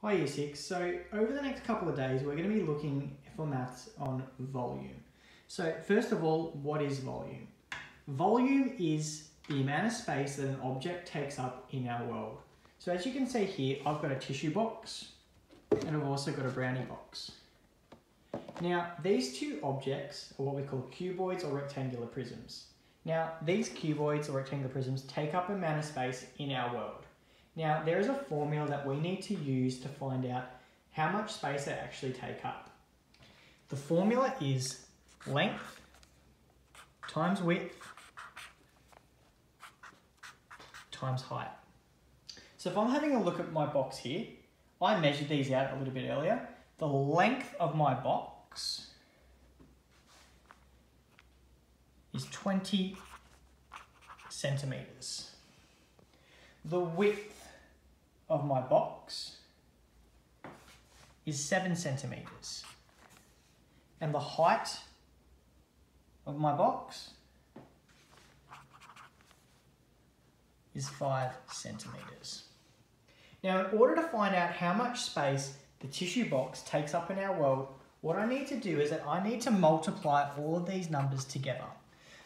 Hi Year 6. So over the next couple of days we're going to be looking for maths on volume. So first of all, what is volume? Volume is the amount of space that an object takes up in our world. So as you can see here, I've got a tissue box and I've also got a brownie box. Now these two objects are what we call cuboids or rectangular prisms. Now these cuboids or rectangular prisms take up a amount of space in our world. Now, there is a formula that we need to use to find out how much space they actually take up. The formula is length times width times height. So if I'm having a look at my box here, I measured these out a little bit earlier. The length of my box is 20 centimeters. The width of my box is seven centimeters. And the height of my box is five centimeters. Now, in order to find out how much space the tissue box takes up in our world, what I need to do is that I need to multiply all of these numbers together.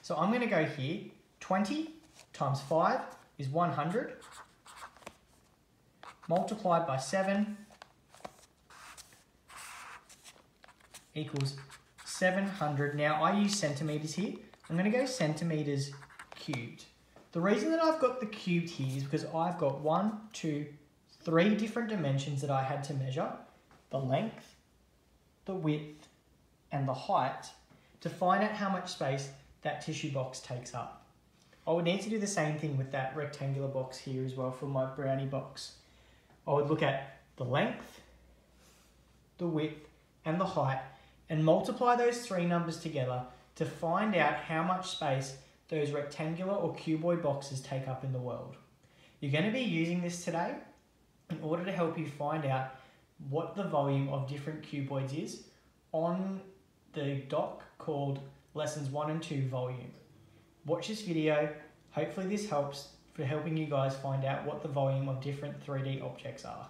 So I'm going to go here, 20 times 5 is 100 multiplied by 7 equals 700. Now I use centimetres here. I'm going to go centimetres cubed. The reason that I've got the cubed here is because I've got one, two, three different dimensions that I had to measure. The length, the width, and the height to find out how much space that tissue box takes up. I would need to do the same thing with that rectangular box here as well for my brownie box. I would look at the length, the width, and the height and multiply those three numbers together to find out how much space those rectangular or cuboid boxes take up in the world. You're going to be using this today in order to help you find out what the volume of different cuboids is on the doc called Lessons 1 and 2 Volume. Watch this video, hopefully this helps for helping you guys find out what the volume of different 3D objects are.